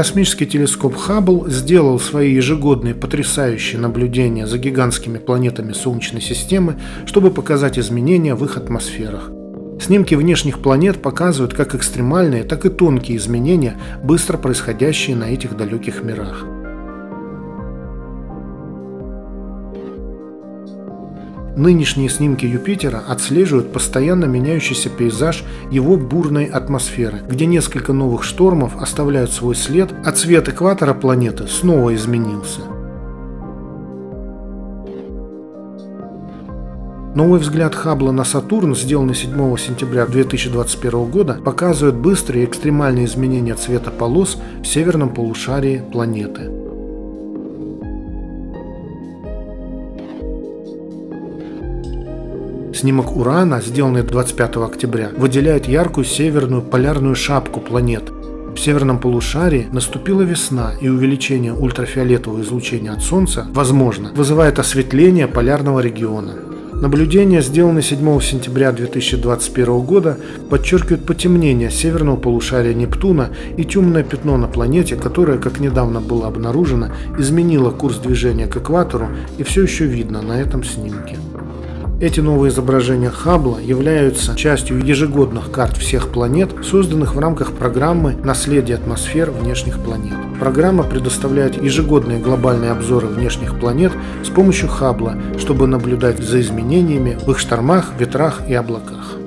Космический телескоп Хаббл сделал свои ежегодные потрясающие наблюдения за гигантскими планетами Солнечной системы, чтобы показать изменения в их атмосферах. Снимки внешних планет показывают как экстремальные, так и тонкие изменения, быстро происходящие на этих далеких мирах. Нынешние снимки Юпитера отслеживают постоянно меняющийся пейзаж его бурной атмосферы, где несколько новых штормов оставляют свой след, а цвет экватора планеты снова изменился. Новый взгляд Хаббла на Сатурн, сделанный 7 сентября 2021 года, показывает быстрые экстремальные изменения цвета полос в северном полушарии планеты. Снимок Урана, сделанный 25 октября, выделяет яркую северную полярную шапку планет. В северном полушарии наступила весна, и увеличение ультрафиолетового излучения от Солнца, возможно, вызывает осветление полярного региона. Наблюдения, сделанные 7 сентября 2021 года, подчеркивают потемнение северного полушария Нептуна и темное пятно на планете, которое, как недавно было обнаружено, изменило курс движения к экватору и все еще видно на этом снимке. Эти новые изображения Хаббла являются частью ежегодных карт всех планет, созданных в рамках программы «Наследие атмосфер внешних планет». Программа предоставляет ежегодные глобальные обзоры внешних планет с помощью Хаббла, чтобы наблюдать за изменениями в их штормах, ветрах и облаках.